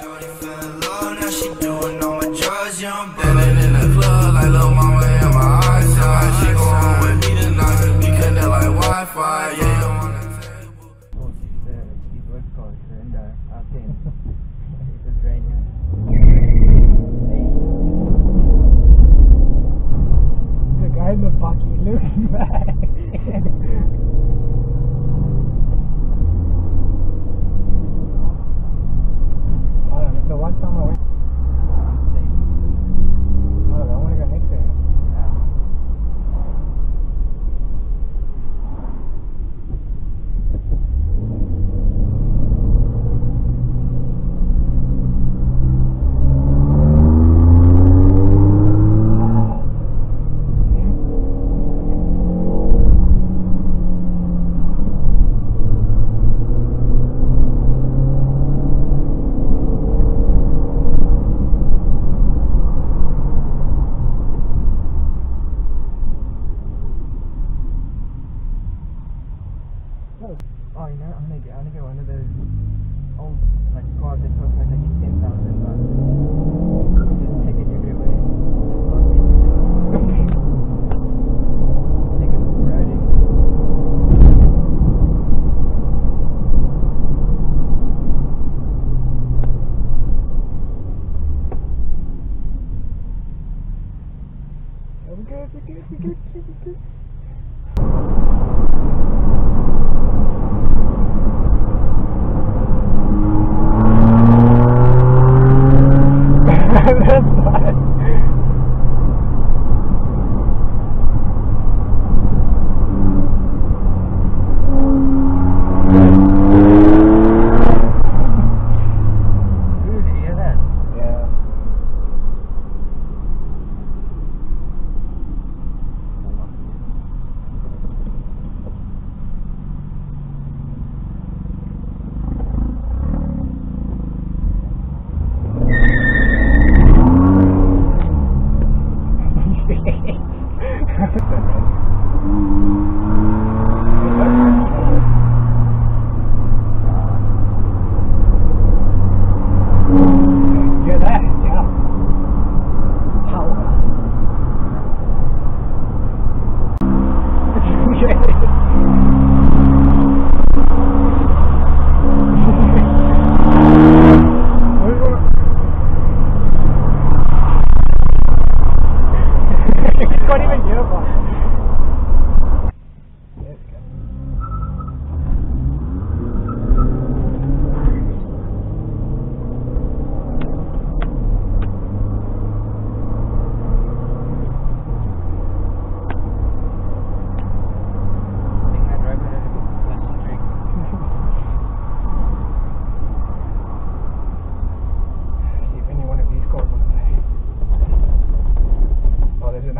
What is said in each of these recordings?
Shorty fell love. now she doing Oh, you know, I'm gonna get, I'm gonna get one of those old like cars that cost like, like ten thousand bucks.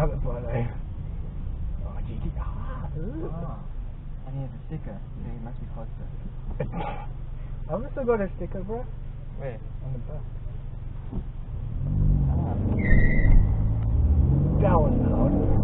that was one eh? Oh, GTR. Ah, ooh. Oh. And he has a sticker. Yeah, he must be hot, sir. I also got a sticker, bro. Where? On the back. Ah. That was loud.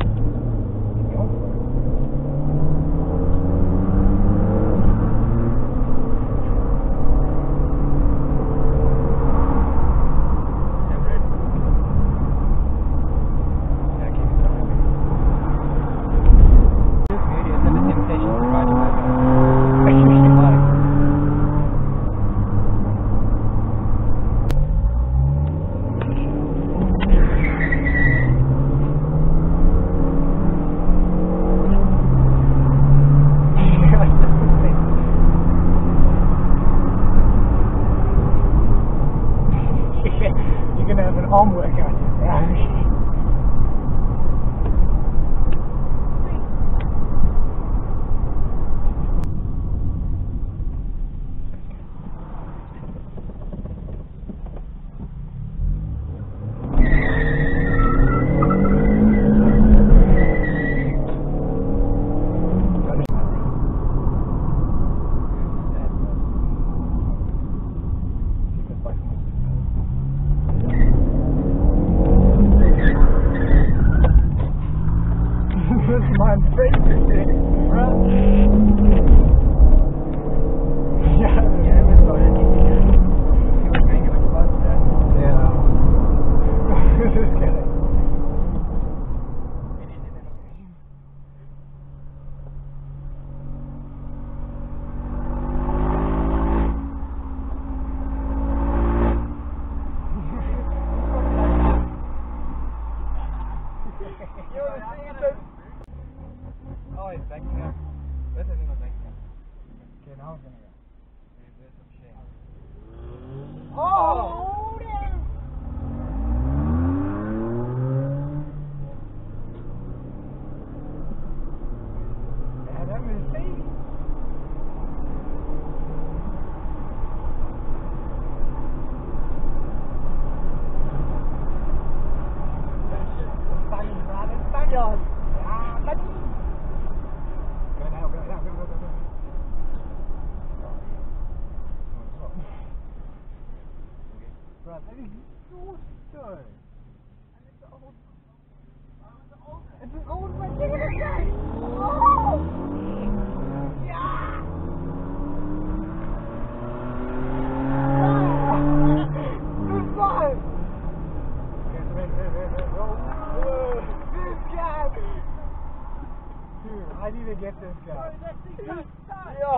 I need to get this guy?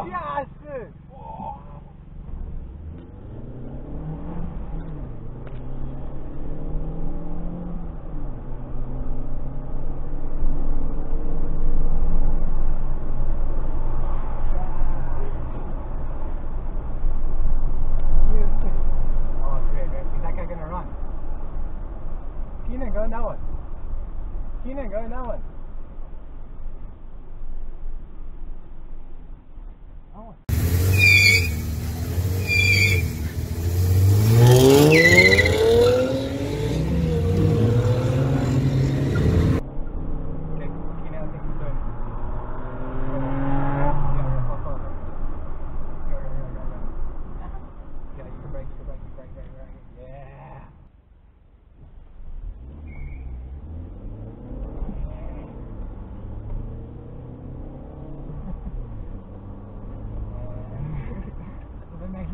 Yes!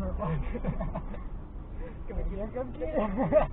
que me digan que.